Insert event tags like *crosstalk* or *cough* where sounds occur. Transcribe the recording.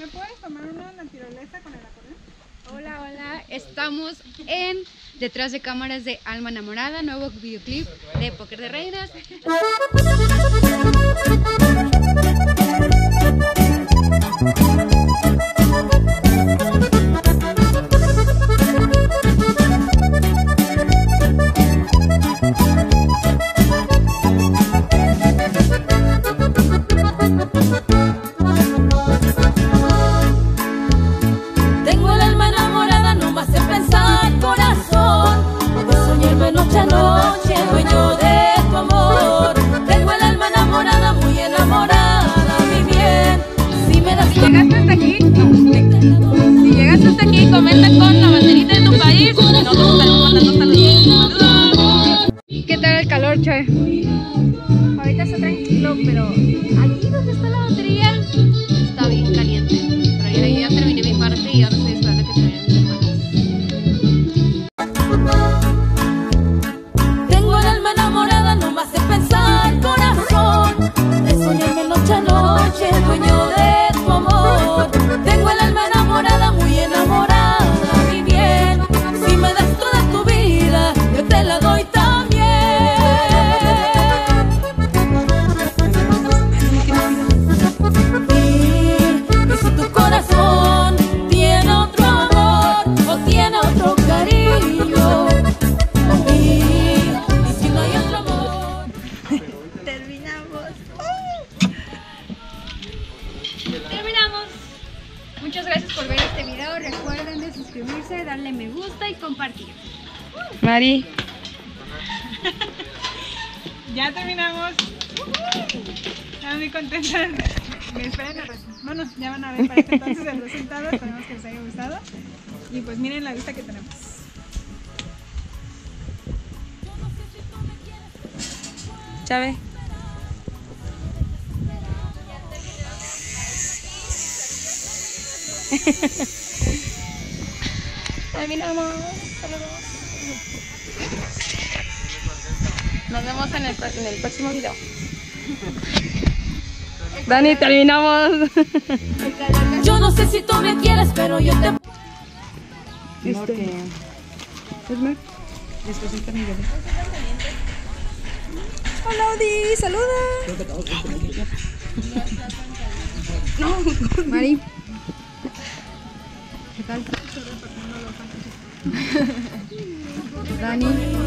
¿Me puedes tomar una naturaleza con el acordeón? Hola, hola. Estamos en Detrás de cámaras de Alma Enamorada, nuevo videoclip de Póker de Reinas. Tal el calor, Che? Ahorita está tranquilo, pero aquí donde está la batería Muchas gracias por ver este video. Recuerden de suscribirse, darle me gusta y compartir. Mari, *laughs* Ya terminamos. Estamos muy contentas. Me esperan el resultado. Bueno, ya van a ver para este entonces el resultado. Esperemos que les haya gustado. Y pues miren la vista que tenemos. Chávez. Terminamos. Saludos. Nos vemos en el, pro- en el próximo video. Dani, terminamos. Yo no sé si tú me quieres, pero yo te Este. Esmer. Hola, Odi. Saluda. Mari. Rani